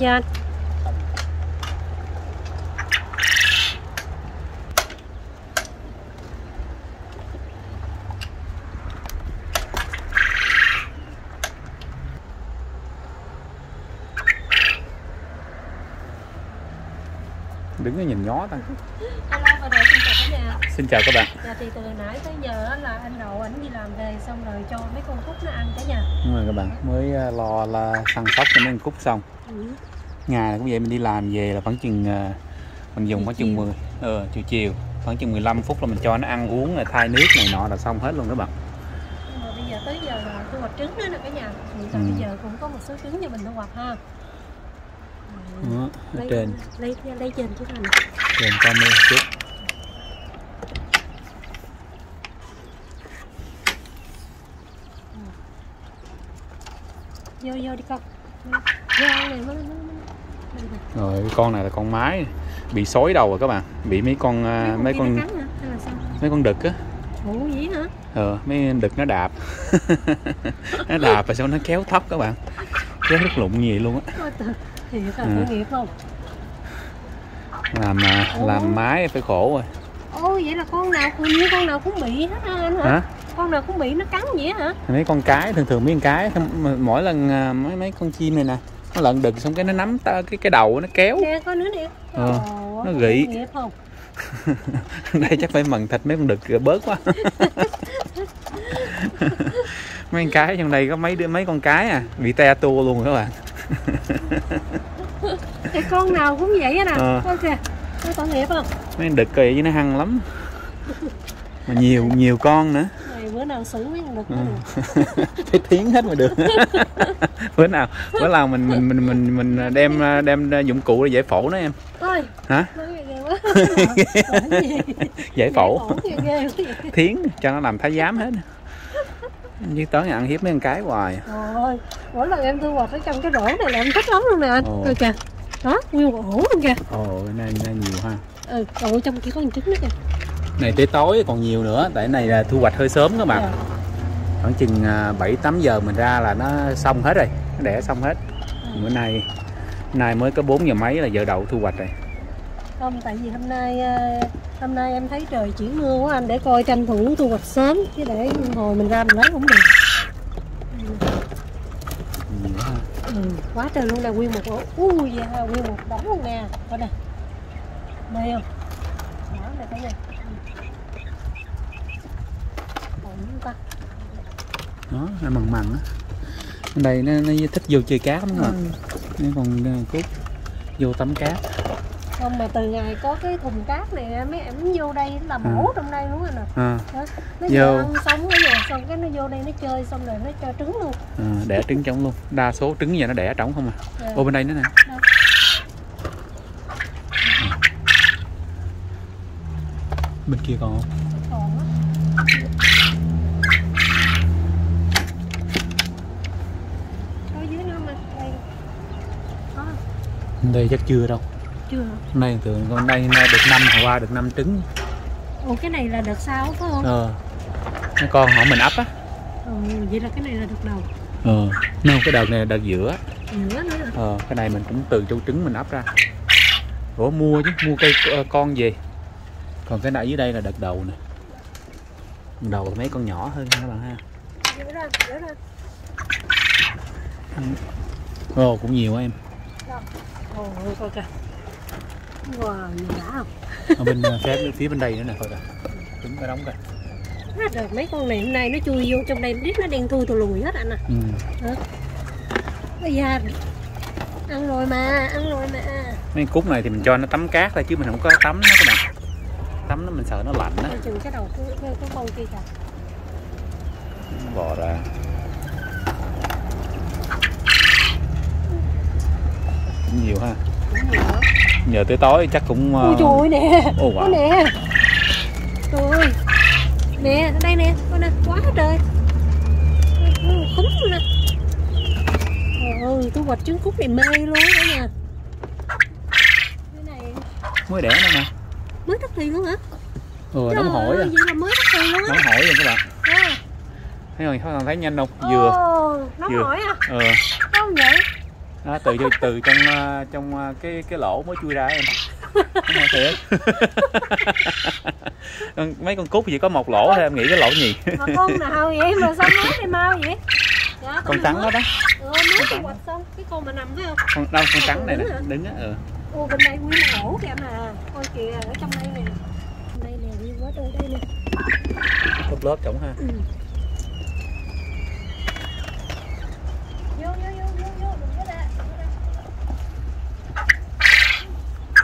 cho đứng cái nhìn nhó ta. Hello xin chào xin các bạn. Dạ thì từ nãy tới giờ là anh Đậu ảnh đi làm về xong rồi cho mấy con cút nó ăn cả nhà. Đúng rồi các bạn. Mới ờ, lo là săn sóc cho mấy con cút xong. Ừ. ngày cũng vậy mình đi làm về là khoảng chừng ờ, mình dùng khoảng chừng chiều. 10 ờ chiều chiều. Khoảng chừng 15 phút là mình cho nó ăn uống là thay nước này nọ là xong hết luôn các bạn. Nhưng mà bây giờ tới giờ là thu hoạch trứng nữa nè cả nhà. Thì Ừ. bây giờ cũng có một số trứng cho mình thu hoạch ha. Đó, ở lấy, trên. lấy lấy trên chứ thành trên camera chút. Vô vô đi con. Vô này mới rồi con này là con mái. Bị xối đầu rồi các bạn. Bị mấy con à, mấy con mấy con đực á. Ủa vậy hả? Ờ mấy đực nó đạp. Nó đạp và sau nó kéo thấp các bạn. Kéo rất lụng gì luôn á thiệt là Ừ. nghiệp không? Làm à, Ồ. làm mái phải khổ rồi. Ôi vậy là con nào cũng như con nào cũng bị hết hả anh hả? Hả? Con nào cũng bị nó cắn vậy hả? Mấy con cái thường thường mấy con cái mỗi lần à, mấy mấy con chim này nè nó lận đực xong cái nó nắm ta cái cái đầu nó kéo. Nè có nữa nè. Ờ, Ồ, nó không? Đây chắc phải mần thịt mấy con đực bớt quá. Mấy con cái trong đây có mấy đứa mấy con cái à bị te tua luôn các bạn cái con nào cũng vậy nè. Ờ. coi kìa có tội nghiệp không? Mấy đực coi vậy nó hăng lắm. Mà nhiều nhiều con nữa. Này bữa nào xử mấy đực Ừ. thiến hết mà được. Bữa nào bữa nào mình mình mình mình mình đem đem dụng cụ để giải phẫu đó em. Ôi hả? giải phẫu. Thiến cho nó làm thái giám hết chứ tới ăn hiếp mấy con cái hoài. Ôi, mỗi lần em thu hoạch ở trong cái rổ này là em thích lắm luôn nè anh. Coi kìa. Đó, nguyên một ổ luôn kìa. Ồ này, này nhiều ha. Ừ, ổ trong kia có một trứng nữa kìa. Này tới tối còn nhiều nữa. Tại này là thu hoạch hơi sớm các bạn. Dạ. khoảng chừng à, bảy tám giờ mình ra là nó xong hết rồi. Nó đẻ xong hết. Bữa nay nay mới có 4 giờ mấy là giờ đầu thu hoạch rồi. Không, tại vì hôm nay ờ, hôm nay em thấy trời chuyển mưa quá anh để coi tranh thủ thu hoạch sớm chứ để hồi mình ra mình lấy không được. Ừ, quá trời luôn nè nguyên một ổ. Ui dạ, nguyên một đống luôn nè. Coi nè. Mê không? Đó nè thấy nè. Ta? Đó nó mằn mằn á. Đây nó, nó thích vô chơi cá lắm bạn. Ừ. nó còn à, cút vô tắm cá không mà từ ngày có cái thùng cát này mấy em vô đây làm À. ổ trong đây luôn rồi nè. À, nó Vô. ăn sống ở nhà xong cái nó vô đây nó chơi xong rồi nó cho trứng luôn. À, đẻ trứng trống luôn. Đa số trứng giờ nó đẻ trống không à? Dạ. ô bên đây nữa nè. Bên kia còn không? Còn á. Có dưới nữa mà đây. Có bên đây chắc chưa đâu chưa? Nay thường con đây nay được năm hồi qua được năm trứng. Ủa cái này là đợt sau phải không? Ờ. Mấy con họ mình ấp á. Ừ, vậy là cái này là đợt đầu. Ờ. No, cái đợt này là đợt giữa. Nữa nữa ờ cái này mình cũng từ châu trứng mình ấp ra. Ủa mua chứ mua cây ờ, con về. Còn cái này dưới đây là đợt đầu nè. Đầu mấy con nhỏ hơn các bạn ha. Dỡ ra, dỡ ra. ồ cũng nhiều em. Ồ, coi kìa. Wow, nhìn đã không? ở bên phía phía bên đây nữa nè thôi kìa trứng cái đóng kìa Hết rồi, mấy con này hôm nay nó chui vô trong đây, biết nó đen thui tù lùi hết anh à. ừ. Bây giờ ăn rồi mà, ăn rồi mà. mấy cút này thì mình cho nó tắm cát thôi chứ mình không có tắm nó các bạn tắm nó mình sợ nó lạnh Coi chừng cái đầu cái, cái, cái con kia kìa. Nó bò ra cũng nhiều ha nhờ tới tối chắc cũng ờ, Ui trời ơi nè, Ồ, wow. nè. Trời ơi. Nè, đây nè, coi nè, quá trời. Khúng luôn nè. Trời ơi, thu hoạch trứng cút này mê luôn đó nha. Cái này mới đẻ nữa nè mới thất thiền luôn hả? ừ nóng hổi à vậy là mới thất thiền luôn á. nóng hổi rồi các bạn À. thấy không thấy, nhanh không vừa Ồ, nóng Vừa. hỏi à? ờ Không vậy? Đó, từ từ trong ờ, trong ờ, cái cái lỗ mới chui ra em. Không phải thiệt. Mấy con cút chỉ có một lỗ thôi em nghĩ cái lỗ gì? Mà con nào vậy? Mà sao mới đi mau vậy? Dạ, con trắng đó đó. Ừ, hoạch xong. Cái con mà nằm phải không? Con đâu con trắng này nè đứng á ừ. ô bên đây nguyên ổ kìa mà coi kìa ở trong đây nè. Đây nè đi quá trời đây nè. Lớp lớp trống ha. Ừ. vô vô vô vô vô đừng có ra đừng có ra.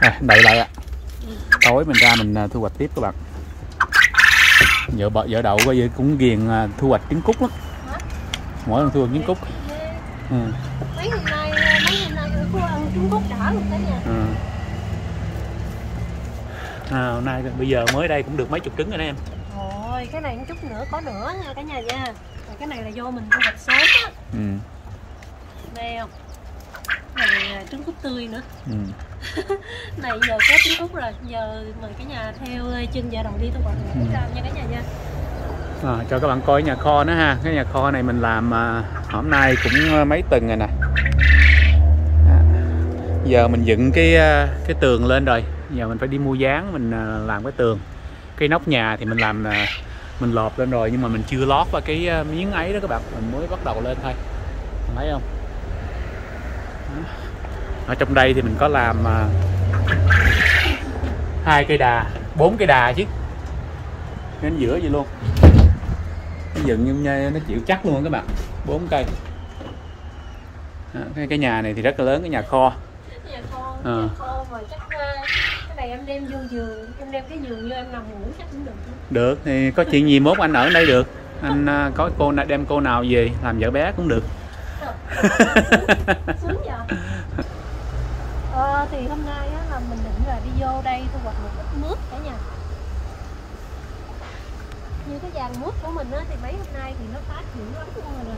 À, đậy lại ạ. Tối mình ra mình à, thu hoạch tiếp các bạn. Vợ bợ vợ đậu bây giờ cũng ghiền à, thu hoạch trứng cút lắm. Mỗi lần thu hoạch trứng cút. Ừ. mấy hôm nay mấy hôm nay khu ăn Trung Quốc đã luôn cả nhà. Ừ. À, hôm nay bây giờ mới đây cũng được mấy chục trứng rồi đó em. Rồi cái này một chút nữa có nữa nha cả nhà nha. Cái này là do mình thu hoạch sớm á. Ừ. đây không này à, trứng cút tươi nữa. Ừ. này giờ có trứng cút rồi giờ mời cả nhà theo chân gia đầu đi thu hoạch Ừ. cam nha cả nhà nha. À, cho các bạn coi nhà kho nữa ha. Cái nhà kho này mình làm à, hôm nay cũng mấy tầng rồi nè. À, giờ mình dựng cái à, cái tường lên rồi. Giờ mình phải đi mua dán mình à, làm cái tường. Cái nóc nhà thì mình làm mình lợp lên rồi nhưng mà mình chưa lót vào cái miếng ấy đó các bạn. Mình mới bắt đầu lên thôi. Bạn thấy không. Ở trong đây thì mình có làm à, hai cây đà bốn cây đà chứ. Đến giữa vậy luôn. Nó dựng như nha- nó chịu chắc luôn các bạn. Bốn cây. Đó, cái, cái nhà này thì rất là lớn cái nhà kho. Nhà kho Ờ. nhà kho mà chắc cái này em đem vô giường em đem cái giường vô em nằm ngủ chắc cũng được. Được thì có chuyện gì mốt anh ở đây được. Anh à, có cô đem cô nào về làm vợ bé cũng được ờ, thì hôm nay á, là mình định là đi vô đây thu hoạch một ít mướp cả nhà. Như cái dàn mướp của mình á, thì mấy hôm nay thì nó phát dữ lắm luôn rồi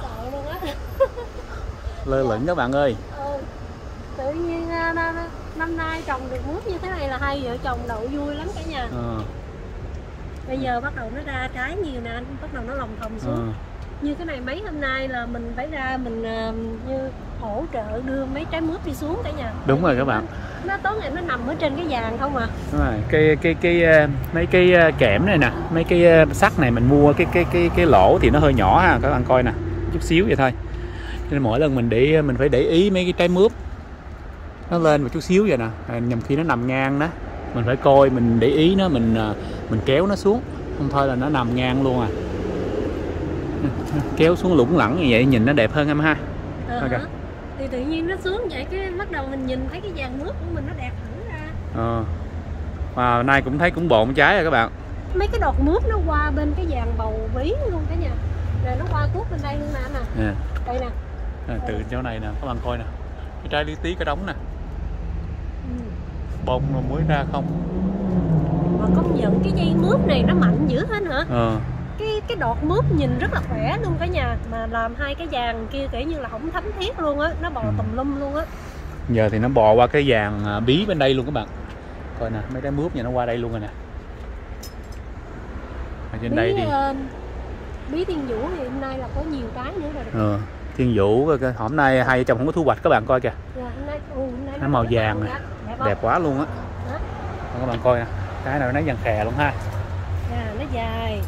dễ sợ luôn á. Lơ lửng các bạn ơi. Ừ. tự nhiên à, năm nay trồng được mướp như thế này là hai vợ chồng đậu vui lắm cả nhà. Ờ, bây giờ bắt đầu nó ra trái nhiều nè anh bắt đầu nó lòng thòng xuống. Ờ. như cái này mấy hôm nay là mình phải ra mình à, như hỗ trợ đưa mấy trái mướp đi xuống cả nhà. Đúng rồi các bạn. nó tối ngày nó nằm ở trên cái vàng không à. Đúng rồi. Cái cái cái à, mấy cái à, kẽm này nè mấy cái sắt này mình mua cái cái cái cái lỗ thì nó hơi nhỏ ha các bạn coi nè chút xíu vậy thôi. Nên mỗi lần mình để mình phải để ý mấy cái trái mướp nó lên một chút xíu vậy nè à, nhằm khi nó nằm ngang đó mình phải coi mình để ý nó mình mình kéo nó xuống. Không thôi là nó nằm ngang luôn à kéo xuống lủng lẳng như vậy nhìn nó đẹp hơn em ha. Ờ Ok. hả. thì tự nhiên nó xuống vậy cái bắt đầu mình nhìn thấy cái vàng mướp của mình nó đẹp hẳn ra. Ờ. Và nay cũng thấy cũng bộn trái rồi các bạn. Mấy cái đọt mướp nó qua bên cái vàng bầu bí luôn cả nhà. Nè nó qua cuốc bên đây luôn nè nè. Nè đây nè. À, từ chỗ này nè các bạn coi nè. Cái trái lý tí cái đống nè. Ừ. bông rồi mới ra không? Mà công nhận cái dây mướp này nó mạnh dữ hết hả? Ờ cái cái đọt mướp nhìn rất là khỏe luôn cả nhà. Mà làm hai cái vàng kia kiểu như là không thấm thiết luôn á nó bò Ừ. tùm lum luôn á. Giờ thì nó bò qua cái vàng à, bí bên đây luôn các bạn. Coi nè mấy trái mướp nhà nó qua đây luôn rồi nè. Ở trên đây bí thì ờ, bí thiên vũ thì hôm nay là có nhiều trái nữa rồi. Ờ, thiên vũ cái- cái- hôm nay hai chồng không có thu hoạch các bạn coi kìa. Dạ, hôm nay, ừ, hôm nay Nó màu vàng ngon nè. dạ. đẹp, đẹp quá luôn á. Các bạn coi nè cái nào nó vàng khè luôn ha. Dạ, nó dài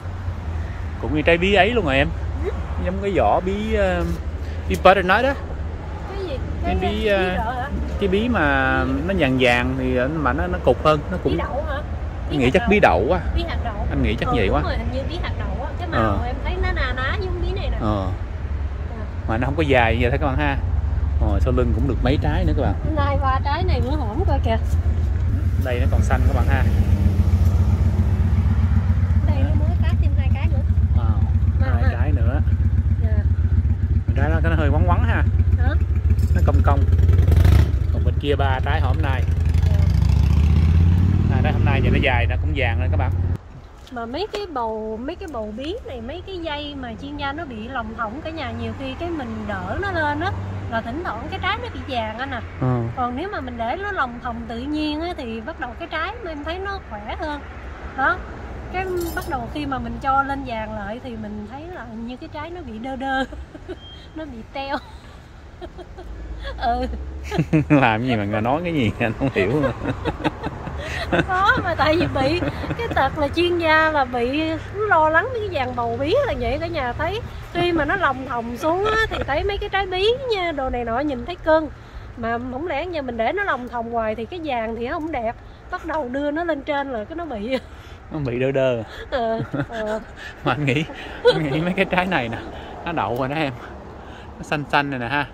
cũng như trái bí ấy luôn rồi em. Giống cái vỏ bí uh, bí butternut đó cái gì? Cái bí, bí ờ, hả? cái bí mà nó vàng vàng thì mà nó nó cục hơn nó bí cũng đậu hả? Anh nghĩ chắc đậu. bí đậu quá. Bí hạt đậu. Anh nghĩ chắc ừ, vậy quá. rồi, hình như bí hạt đậu á. Cái màu Ờ. em thấy nó na ná giống bí này nè. Ờ. Mà nó không có dài như vậy thấy các bạn ha. Rồi sau lưng cũng được mấy trái nữa các bạn. Nay qua trái này nữa hổm coi kìa. Đây nó còn xanh các bạn ha đây nó mới cá thêm hai cái nữa wow. Nào hai ha. trái nữa Dạ. trái nó cái nó hơi quắn quắn ha Hả? nó cong cong kia ba trái hôm nay. À, đó hôm nay giờ nó dài nó cũng vàng lên các bạn. Mà mấy cái bầu mấy cái bầu bí này mấy cái dây mà chuyên gia nó bị lòng thủng cả nhà nhiều khi cái mình đỡ nó lên á là thỉnh thoảng cái trái nó bị vàng anh à. Ừ. còn nếu mà mình để nó lòng thòng tự nhiên á thì bắt đầu cái trái mà em thấy nó khỏe hơn. Đó cái bắt đầu khi mà mình cho lên vàng lại thì mình thấy là như cái trái nó bị đơ đơ nó bị teo. Ừ làm gì mà ngồi nói cái gì anh không hiểu. Có mà tại vì bị cái tật là chuyên gia là bị lo lắng mấy cái vàng bầu bí là vậy cả nhà thấy. Khi mà nó lòng thòng xuống á, thì thấy mấy cái trái bí nha đồ này nọ nhìn thấy cưng. Mà không lẽ nha mình để nó lòng thòng hoài thì cái vàng thì nó không đẹp. Bắt đầu đưa nó lên trên rồi cái nó bị. Nó bị đơ đơ. Ờ, ờ. mà anh nghĩ anh nghĩ mấy cái trái này nè nó đậu rồi đó em. Nó xanh xanh này nè ha.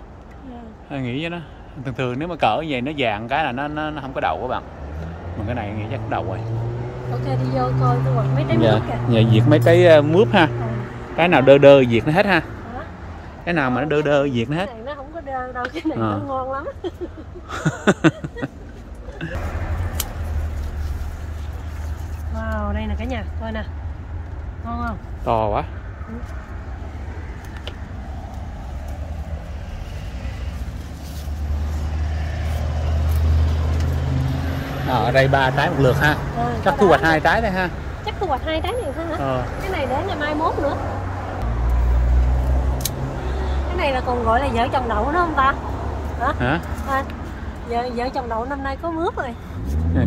Anh nghĩ với nó thường thường nếu mà cỡ như vậy nó vàng cái là nó nó, nó không có đậu các bạn. Mà cái này nghĩ chắc đậu rồi. Ok đi vô coi tôi quật mấy trái dạ mướp kìa. dạ diệt mấy cái uh, mướp ha. Ờ, cái nào đơ đơ diệt nó hết ha. Đó. cái nào mà nó đơ đơ diệt nó cái hết này nó không có đơ đâu cái này Ờ. nó ngon lắm. Wow đây nè cả nhà coi nè. Ngon không? To quá. Ờ, ở đây ba trái một lượt ha. Ờ, chắc thu hoạch hai trái đây ha. Chắc thu hoạch hai trái này thôi hả? Ờ. Cái này để ngày mai mốt nữa. Cái này là còn gọi là vợ chồng đậu nữa không ta? Hả? Hả? À, vợ, vợ chồng đậu năm nay có mướp rồi.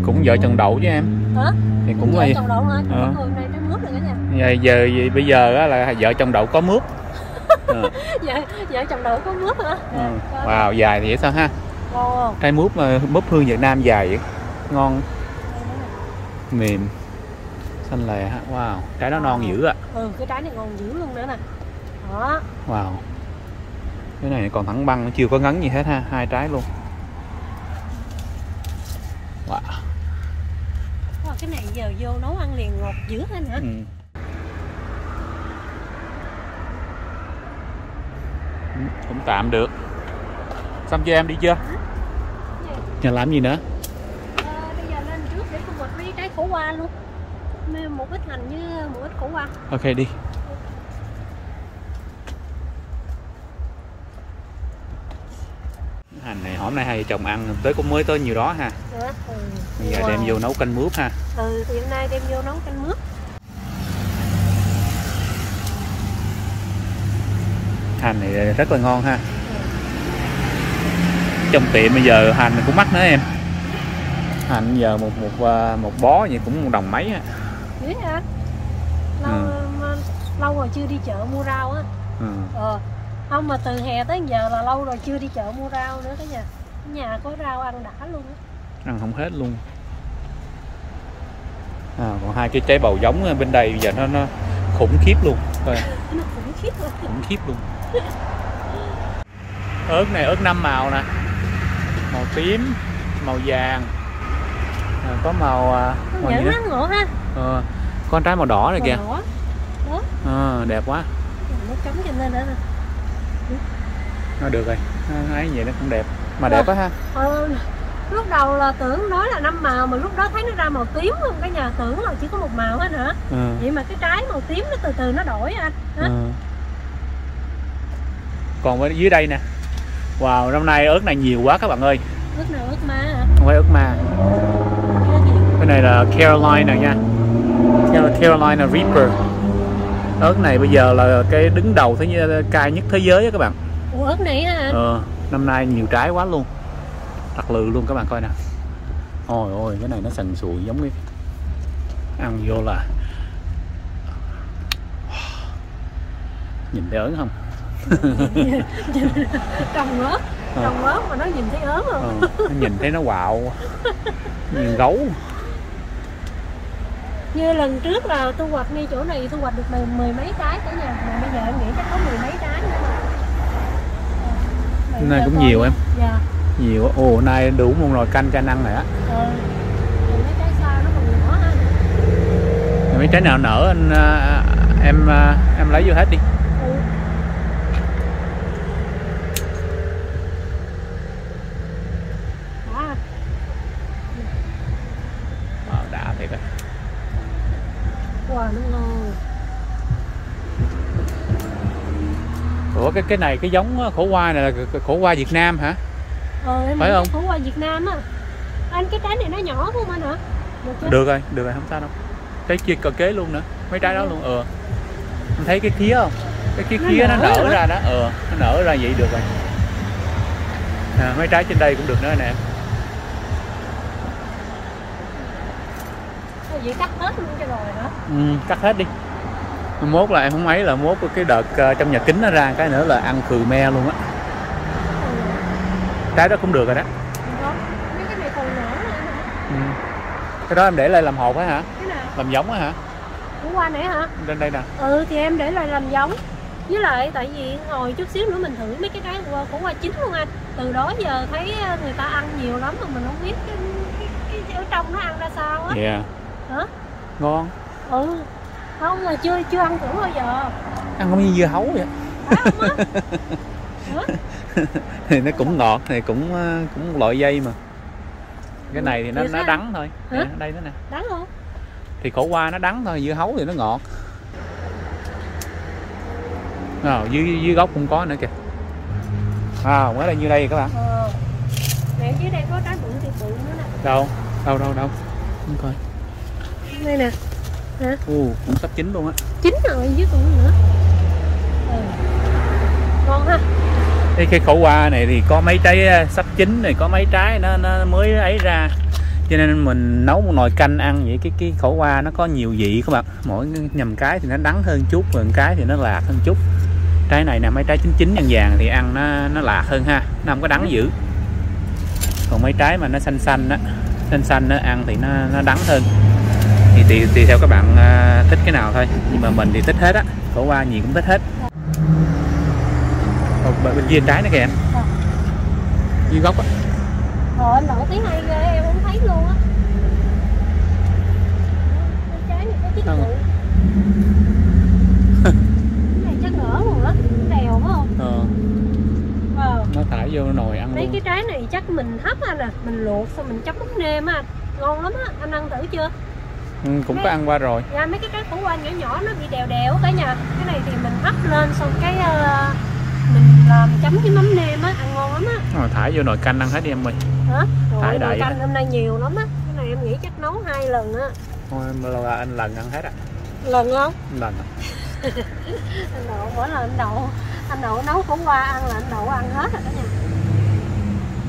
Cũng vợ chồng đậu chứ em. Hả? Thì cũng vợ là chồng đậu hả? Ờ. người này trái mướp rồi cả nhà. Giờ, giờ bây giờ á là vợ chồng đậu có mướp. Ờ, vợ, vợ chồng đậu có mướp hả? Ừ. Wow dài thì vậy sao ha? Không trái mướp mà mướp hương Việt Nam dài vậy ngon. Nữa mềm. Xanh lè ha. Wow trái đó non dữ ạ. Ừ cái trái này ngon dữ luôn nữa nè. Đó. Wow. Cái này còn thẳng băng chưa có ngấn gì hết ha hai trái luôn. Wow. Wow, cái này giờ vô nấu ăn liền ngọt dữ hơn hả ừ. Ừ, cũng tạm được. Xong chưa em đi chưa? Nhà làm gì nữa Ờ, bây giờ lên trước để thu hoạch mấy trái khổ qua luôn. Một ít hành với một ít khổ qua ok đi. Hành này hôm nay hai chồng ăn tới cũng mới tới nhiều đó ha. Đó, ừ. bây giờ đem vô nấu canh mướp ha. Ừ thì hôm nay đem vô nấu canh mướp. Hành này rất là ngon ha. Trong tiệm bây giờ hành cũng mắc nữa em hành giờ một một à, một bó vậy cũng một đồng mấy á. Dữ hả? Lâu Ừ. lâu rồi chưa đi chợ mua rau á. Ừ. ờ không mà từ hè tới giờ là lâu rồi chưa đi chợ mua rau nữa cả nhà nhà có rau ăn đã luôn á. Ăn không hết luôn. À, còn hai cái trái bầu giống bên đây bây giờ nó nó khủng khiếp luôn. Coi, nó khủng khiếp luôn. Khủng khiếp luôn. Ớt này ớt năm màu nè. Màu tím màu vàng à, có màu à, màu gì nhẫn đó. nó ngộ ha. Ờ, con trái màu đỏ này kìa. Đỏ. Ờ, đẹp quá. Nó cắm cho nên nữa nó được rồi. Nó ấy vậy nó cũng đẹp. Mà đẹp quá ha. Ờ, lúc đầu là tưởng nói là năm màu mà lúc đó thấy nó ra màu tím luôn. Cả nhà tưởng là chỉ có một màu hết hả ừ. vậy mà cái trái màu tím nó từ từ nó đổi anh hả? ừ. còn bên dưới đây nè. Wow năm nay ớt này nhiều quá các bạn ơi. Ướt nào ướt má hả? Không phải ớt ma. Cái gì? cái này là Carolina nha. Car- Carolina Reaper. Ớt này bây giờ là cái đứng đầu thế cay nhất thế giới á các bạn. Ủa ớt này hả? Ờ, năm nay nhiều trái quá luôn. Thật lự luôn các bạn coi nè. Ôi ôi cái này nó sần sùi giống cái ăn vô là nhìn thấy ớn không? Trồng ớt Ờ. trồng ớt mà nó nhìn thấy ớt không? Ờ, nó nhìn thấy nó quạo nhìn gấu như lần trước là thu hoạch ngay chỗ này thu hoạch được mười, mười mấy trái cả nhà. Mà bây giờ em nghĩ chắc có mười mấy trái nữa. Nay giờ cũng nhiều em. dạ. Nhiều ồ nay đủ một nồi canh cho anh ăn rồi á. Ờ mấy trái xa nó còn nhỏ ha. Mấy trái nào nở anh à, em à, em lấy vô hết đi ừ. Đã. ờ, đã thiệt á Wow, nó ngon ủa cái cái này cái giống khổ qua này là khổ qua Việt Nam hả? Ờ, em Phải không? khổ qua Việt Nam á. Anh cái trái này nó nhỏ không anh hả? Được chưa? được rồi được rồi không sao đâu. Cái kia cờ kế luôn nữa mấy trái đó luôn ờ. Em thấy cái khía không? Cái khía Nó khía nó nở ra đó ờ nó nở ra vậy được rồi. À, mấy trái trên đây cũng được nữa nè. Gì cắt hết luôn cho rồi hả? Ừ, cắt hết đi mốt là em không ấy là mốt cái đợt ờ, trong nhà kính nó ra cái nữa là ăn khừ me luôn á. Ừ. trái đó cũng được rồi đó. Ừ. cái đó em để lại làm hộp á hả? Làm giống á hả? Củ qua này hả? Trên đây nè. Ừ thì em để lại làm giống. Với lại tại vì hồi chút xíu nữa mình thử mấy cái trái của củ qua chín luôn anh. Từ đó giờ thấy ờ, người ta ăn nhiều lắm mà mình không biết cái, cái, cái ở trong nó ăn ra sao á. Yeah hả? Ngon. Ừ không là chưa chưa ăn thử bao giờ. Ăn giống như dưa hấu vậy. Không thì nó cũng ngọt này cũng ờ, cũng loại dây mà. Cái này thì nó nó đắng thôi. Nè, đây nó nè. Đáng không thì khổ qua nó đắng thôi dưa hấu thì nó ngọt. À, dưới dưới gốc cũng có nữa kìa. À mới là như đây các bạn. Ờ. Dưới đây có trái bự thì bự nữa nè. Đâu? Đâu đâu đâu? Không coi. Đây nè u cũng sắp chín luôn á. Chín rồi dưới còn nữa. Ừ. ngon ha. Cái cái khổ qua này thì có mấy trái ờ, sắp chín này có mấy trái nó nó mới ấy ra. Cho nên mình nấu một nồi canh ăn vậy cái cái khổ qua nó có nhiều vị các bạn. Mỗi nhầm cái thì nó đắng hơn chút một cái thì nó lạc hơn chút. Trái này nè mấy trái chín chín vàng vàng thì ăn nó nó lạc hơn ha. Nó không có đắng dữ. Còn mấy trái mà nó xanh xanh á xanh xanh nó ăn thì nó nó đắng hơn thì tùy, tùy theo các bạn à, thích cái nào thôi. Nhưng mà mình thì thích hết á. Khổ qua gì cũng thích hết. Còn bên bên kia trái nữa kìa Ờ. dưới gốc á. Rồi anh nổi tiếng hay ghê em không thấy luôn á. Trái này có bự cái này chắc nở luôn đó đèo phải không? Ờ, ờ. Nó thả vô nồi ăn mấy luôn. cái trái này chắc mình hấp anh à mình luộc xong mình chấm mắm nêm á. Ngon lắm á anh ăn thử chưa ừ, cũng có ăn qua rồi. Dạ mấy cái trái củ qua nhỏ nhỏ nó bị đèo đèo cả nhà. Cái này thì mình hấp lên xong cái ờ, mình làm chấm với mắm nêm á ăn ngon lắm á. Rồi thả vô nồi canh ăn hết đi em ơi. Hả? Rồi đại nồi canh hôm nay nhiều lắm á. Cái này em nghĩ chắc nấu hai lần á. Thôi em là anh lần ăn hết á lần không? Lần à. anh đậu mỗi lần anh đậu anh đậu nấu khổ qua ăn là anh đậu ăn hết rồi cả nhà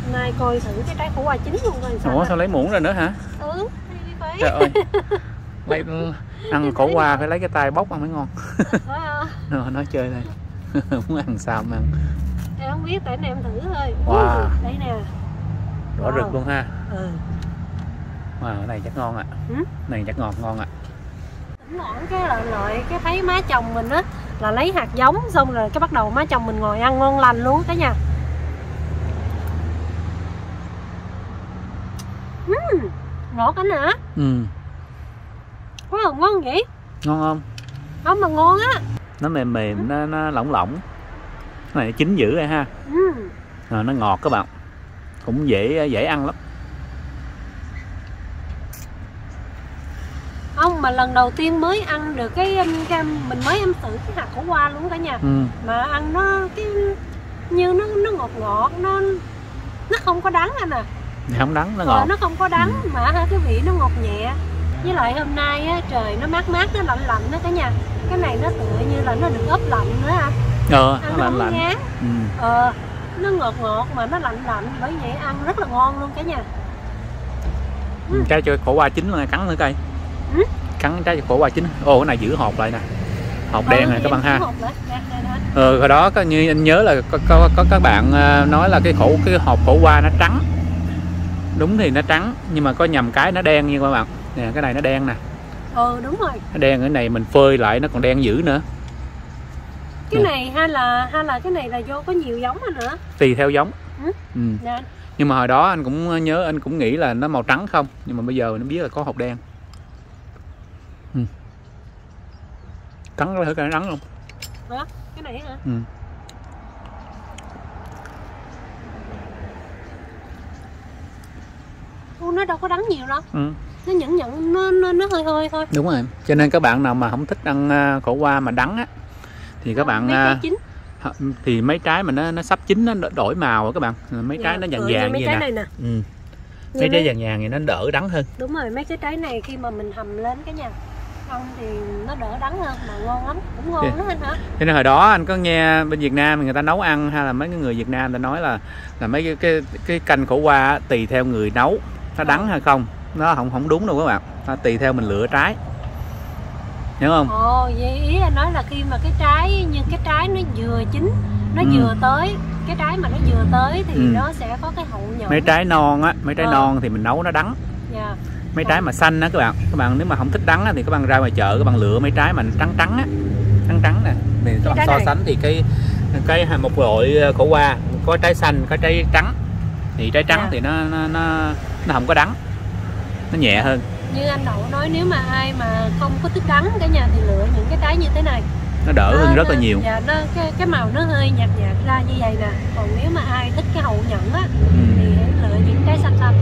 hôm nay coi thử cái trái khổ qua chín luôn coi sao ủa sao lấy muỗng ra nữa hả? Ừ phải trời ơi. Lấy ăn khổ qua phải lấy cái tay bóc ăn mới ngon. Nó nói chơi thôi muốn ăn sao mà ăn. Em không biết tại này em thử thôi. Wow. Đây nè. Rõ Wow. rực luôn ha. Ừ. Wow, này chắc ngon ạ. Ừ. này chắc ngọt ngon ạ. Ngọn cái là lại cái thấy má chồng mình á là lấy hạt giống xong rồi cái bắt đầu má chồng mình ngồi ăn ngon lành luôn cả nhà Ngọt anh hả? Ừ. Có không ngon vậy? Ngon không? Không mà ngon á. Nó mềm mềm nó, nó lỏng lỏng. Cái này chín dữ rồi ha. Ừm, rồi nó ngọt các bạn. Cũng dễ dễ ăn lắm. Không mà lần đầu tiên mới ăn được cái, um, cái mình mới ăn thử cái hạt khổ qua luôn cả nhà. Ừ. mà ăn nó cái như nó nó ngọt ngọt nó nó không có đắng anh à không đắng nó Ờ, ngọt. nó không có đắng mà ha, cái vị nó ngọt nhẹ. Với lại hôm nay á, trời nó mát mát nó lạnh lạnh đó cả nhà. Cái này nó tựa như là nó được ướp lạnh nữa à. Ờ ăn nó lạnh lạnh. ngán. Ừ. ờ nó ngọt ngọt mà nó lạnh lạnh bởi vậy ăn rất là ngon luôn cả nhà. Ừ. trái cho khổ qua chín luôn nè cắn nữa cây Ừ. cắn trái khổ qua chín. Ô cái này giữ hộp lại nè. Hộp Ờ, đen này thì các bạn ha. ờ hồi đó có như anh nhớ là có, có, có các bạn nói là cái khổ cái hộp khổ qua nó trắng đúng thì nó trắng nhưng mà có nhầm cái nó đen nha các bạn. Nè cái này nó đen nè. Ừ đúng rồi. Nó đen cái này mình phơi lại nó còn đen dữ nữa. Cái Nè. này hay là hay là cái này là do có nhiều giống rồi nữa tùy theo giống. Ừ. ừ. nè nhưng mà hồi đó anh cũng nhớ anh cũng nghĩ là nó màu trắng không? Nhưng mà bây giờ nó biết là có hộp đen. Ừ. cắn có thử cái trắng không hả cái này hả? Ừ. Nó đâu có đắng nhiều đâu. Ừ. nó nhẫn nhẫn nó nó, nó hơi hơi thôi. Đúng rồi. Cho nên các bạn nào mà không thích ăn à, khổ qua mà đắng á thì các bạn mấy à, trái h- thì mấy trái mà nó nó sắp chín nó đổi màu rồi các bạn. Mấy trái nó vàng Ừ, như vàng như trái nè. này nè. Ừ. Như mấy trái mấy- vàng vàng thì nó đỡ đắng hơn. Đúng rồi mấy cái trái này khi mà mình hầm lên cái nhà không thì nó đỡ đắng hơn mà ngon lắm cũng ngon Dạ. đó anh hả? Cho nên hồi đó anh có nghe bên Việt Nam người ta nấu ăn hay là mấy cái người Việt Nam người ta nói là là mấy cái cái, cái canh khổ qua tùy theo người nấu nó đắng hay không? Nó không không đúng đâu các bạn. Nó tùy theo mình lựa trái. Hiểu không? Ồ vậy ý anh nói là khi mà cái trái như cái trái nó vừa chín nó Ừ. vừa tới cái trái mà nó vừa tới thì Ừ. nó sẽ có cái hậu nhẫn mấy trái non á mấy trái Ờ. non thì mình nấu nó đắng. Dạ. Mấy trái mà xanh á các bạn. Các bạn nếu mà không thích đắng á, thì các bạn ra ngoài chợ các bạn lựa mấy trái mà trắng trắng á. Trắng trắng nè. Thì các bạn so này. sánh thì cái cái một loại khổ qua. Có trái xanh có trái trắng. Thì trái trắng Dạ. thì nó nó nó nó không có đắng. Nó nhẹ hơn. Như anh đậu nói nếu mà ai mà không có thích đắng cả nhà thì lựa những cái trái như thế này. Nó đỡ hơn Nó- rất là nhiều. dạ nó cái, cái màu nó hơi nhạt nhạt ra như vậy nè. Còn nếu mà ai thích cái hậu nhẫn á ừ. thì lựa những trái xanh xanh.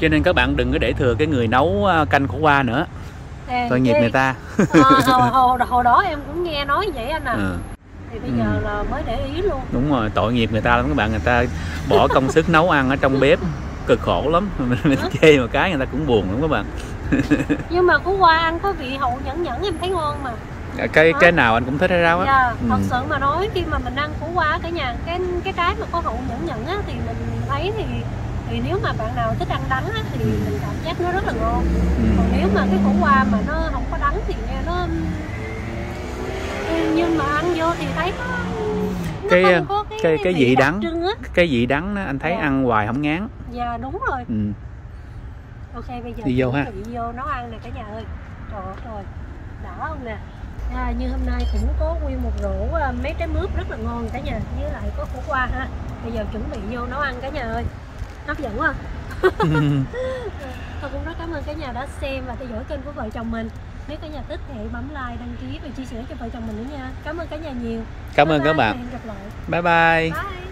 Cho nên các bạn đừng có để thừa cái người nấu ờ, canh khổ qua nữa. Tội nghiệp cái- người ta. Ờ, hồi, hồi, hồi đó em cũng nghe nói vậy anh à ừ. thì bây Ừ. giờ là mới để ý luôn. Đúng rồi tội nghiệp người ta lắm các bạn. Người ta bỏ công sức nấu ăn ở trong bếp cực khổ lắm mình, mình chê một cái người ta cũng buồn lắm các bạn nhưng mà củ qua ăn có vị hậu nhẫn nhẫn em thấy ngon mà cái Hả? cái nào anh cũng thích hết rau á dạ Ừ. thật sự mà nói khi mà mình ăn củ qua cả nhà cái cái trái mà có hậu nhẫn nhẫn á thì mình thấy thì thì nếu mà bạn nào thích ăn đắng á, thì Ừ. mình cảm giác nó rất là ngon ừ. còn nếu mà cái khổ qua mà nó không có đắng thì nghe nó nhưng mà ăn vô thì thấy nó, nó Cái- có cái- cái vị đắng. cái vị đắng đó anh thấy Dạ. ăn hoài không ngán. Dạ đúng rồi. Ừ. ok bây giờ Đi vô ha. vô nấu ăn nè cả nhà ơi. Trời ơi trời. Đã không nè. À, như hôm nay cũng có nguyên một rổ à, mấy trái mướp rất là ngon cả nhà. Với lại có khổ qua ha. Bây giờ chuẩn bị vô nấu ăn cả nhà ơi. Hấp dẫn quá. Tôi cũng rất cảm ơn cả nhà đã xem và theo dõi kênh của vợ chồng mình nếu cả nhà thích thì bấm like đăng ký và chia sẻ cho vợ chồng mình nữa nha. Cảm ơn cả nhà nhiều. Cảm ơn Bye các bạn. hẹn gặp lại. Bye bye. Bye